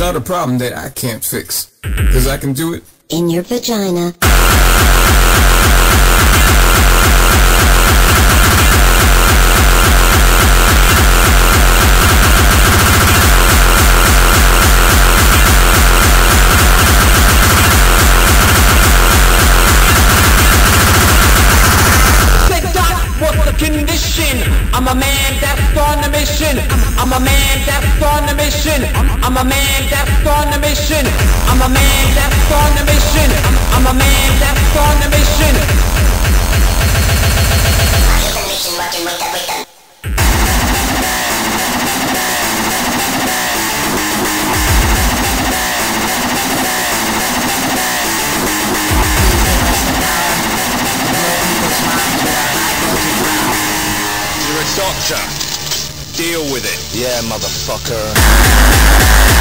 not a problem that I can't fix. Cause I can do it in your vagina. Say, Doc, what's the condition. I'm a man that's on a mission. I'm a man that's on a mission. I'm a man that's on a mission. I'm a man that's on a mission. I'm a man that's on a mission. With the Doctor, deal with it. Yeah, motherfucker.